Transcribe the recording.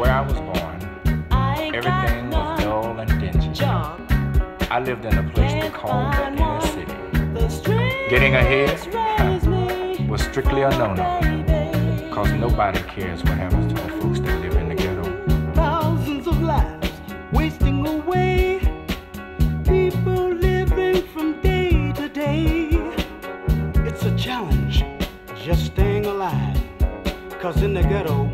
Where I was born, everything was dull and dingy. I lived in a place they called the inner city. Getting ahead was strictly a no-no. Cause nobody cares what happens to the folks that live in the ghetto. Thousands of lives wasting away. People living from day to day. It's a challenge just staying alive. Cause in the ghetto,